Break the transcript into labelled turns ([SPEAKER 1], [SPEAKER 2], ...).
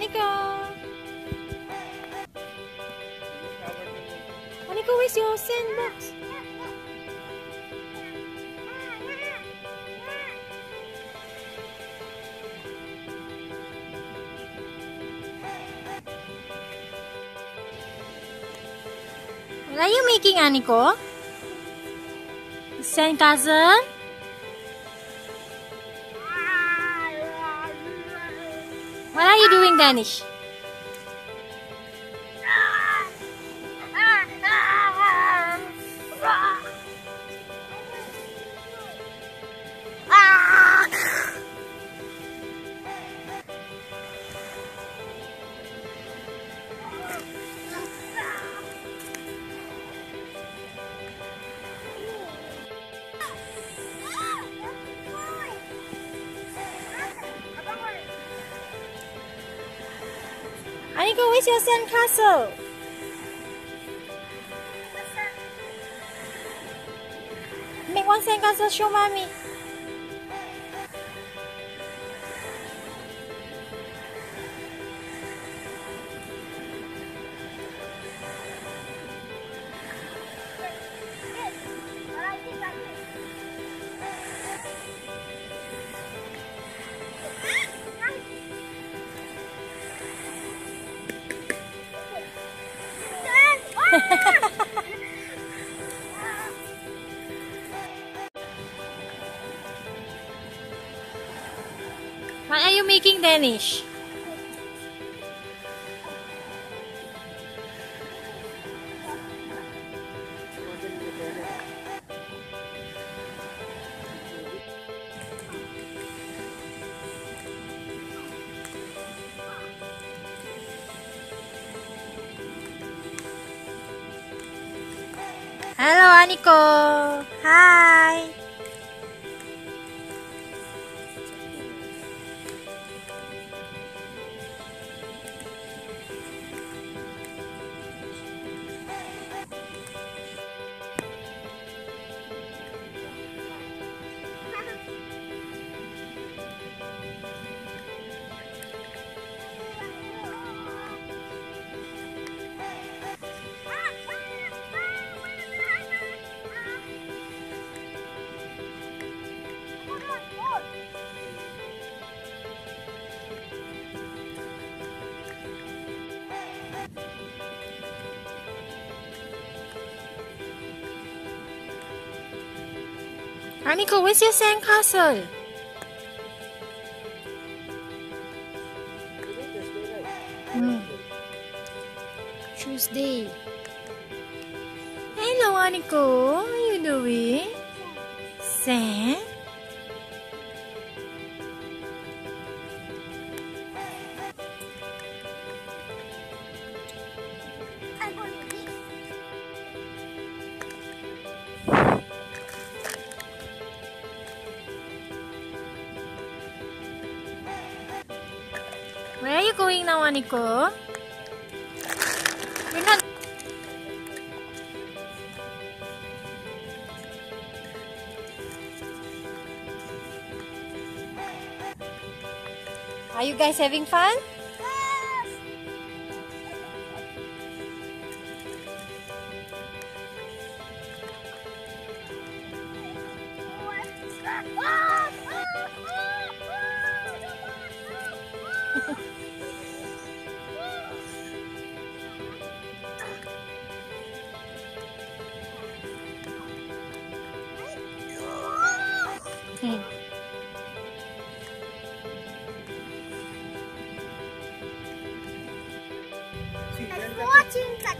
[SPEAKER 1] Aniko. Aniko, where's your sandbox? What are you making, Aniko? Sandcastle? What are you Aniko, where's your sandcastle? Make one sandcastle, show mommy. What are you making, Danish? Hello, Aniko. Hi. Aniko, where's your sandcastle? Hmm. Tuesday. Hello, Aniko. How are you doing? Sand? Where are you going now, Aniko? You're not. Are you guys having fun?
[SPEAKER 2] 嗯。在佛经在